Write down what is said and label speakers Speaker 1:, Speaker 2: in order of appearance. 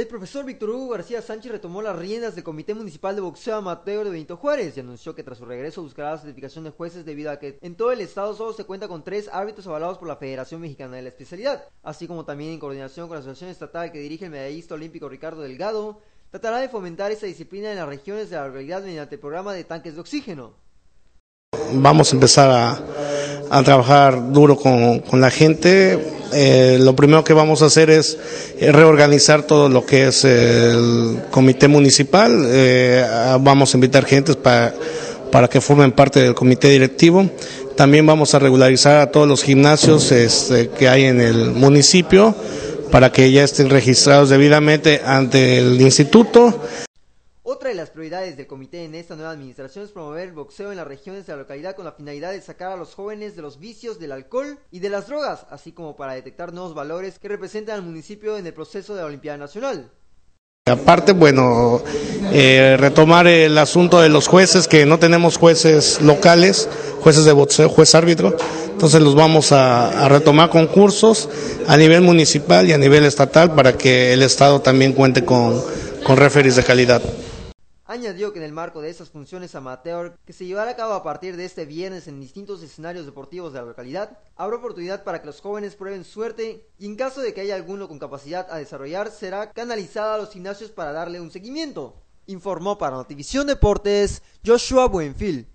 Speaker 1: El profesor Víctor Hugo García Sánchez retomó las riendas del Comité Municipal de Boxeo Amateur de Benito Juárez y anunció que tras su regreso buscará la certificación de jueces debido a que en todo el estado solo se cuenta con tres árbitros avalados por la Federación Mexicana de la Especialidad, así como también en coordinación con la Asociación Estatal que dirige el medallista olímpico Ricardo Delgado, tratará de fomentar esta disciplina en las regiones de la localidad mediante el programa de tanques de oxígeno.
Speaker 2: Vamos a empezar a, trabajar duro con la gente. Eh, lo primero que vamos a hacer es eh, reorganizar todo lo que es el comité municipal. Eh, vamos a invitar gente para, para que formen parte del comité directivo. También vamos a regularizar a todos los gimnasios este, que hay en el municipio para que ya estén registrados debidamente ante el instituto.
Speaker 1: Otra de las prioridades del comité en esta nueva administración es promover el boxeo en las regiones de la localidad con la finalidad de sacar a los jóvenes de los vicios del alcohol y de las drogas, así como para detectar nuevos valores que representan al municipio en el proceso de la Olimpiada Nacional.
Speaker 2: Aparte, bueno, eh, retomar el asunto de los jueces, que no tenemos jueces locales, jueces de boxeo, juez árbitro, entonces los vamos a, a retomar concursos a nivel municipal y a nivel estatal para que el Estado también cuente con, con de calidad.
Speaker 1: Añadió que en el marco de estas funciones amateur que se llevará a cabo a partir de este viernes en distintos escenarios deportivos de la localidad, habrá oportunidad para que los jóvenes prueben suerte y en caso de que haya alguno con capacidad a desarrollar será canalizada a los gimnasios para darle un seguimiento. Informó para Notivisión Deportes Joshua Buenfil.